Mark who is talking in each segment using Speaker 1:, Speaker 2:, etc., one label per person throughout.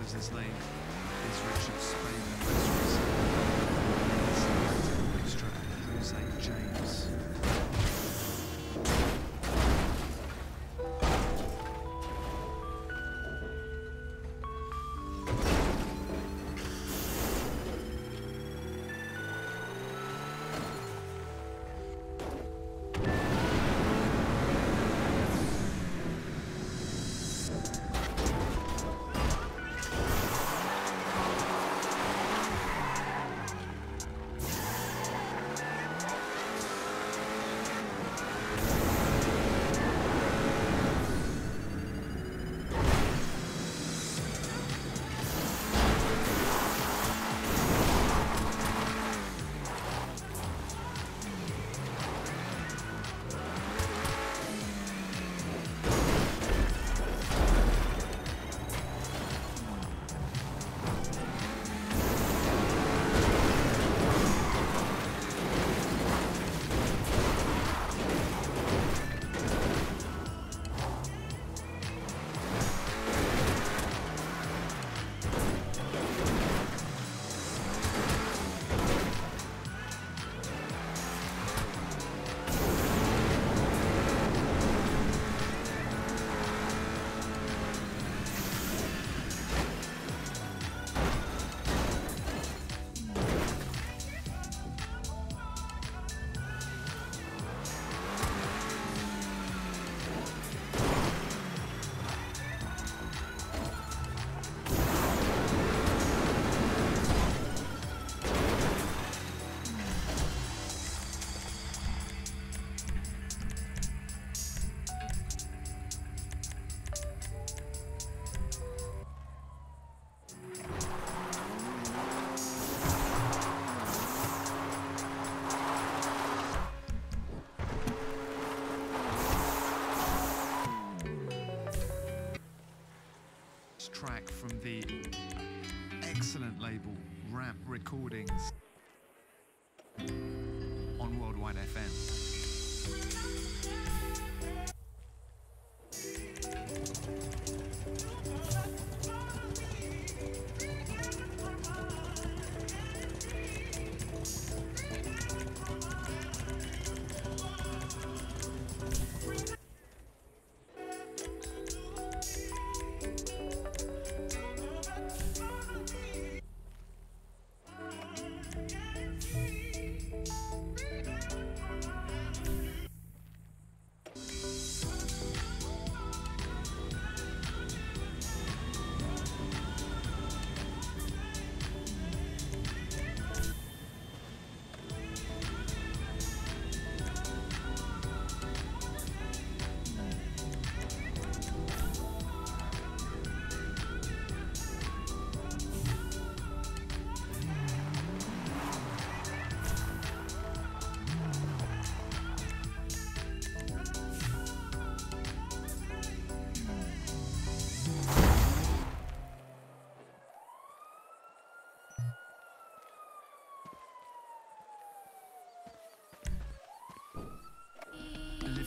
Speaker 1: rhythm. His name is Richard Spaven. Track from the excellent label Ramp Recordings on Worldwide FM.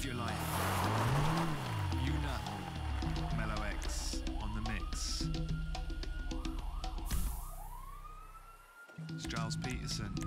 Speaker 1: Live your life. Una Mellow X on the mix. Gilles Peterson.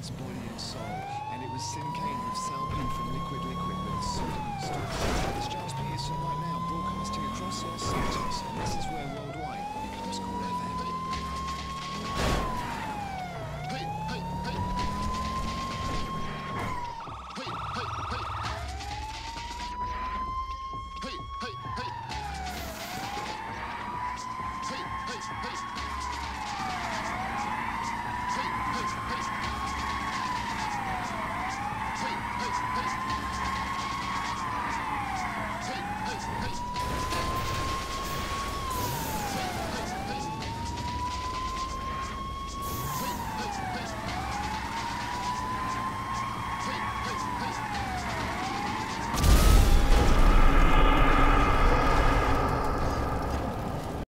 Speaker 1: its body and soul, and it was syncated with salpine from liquid liquid.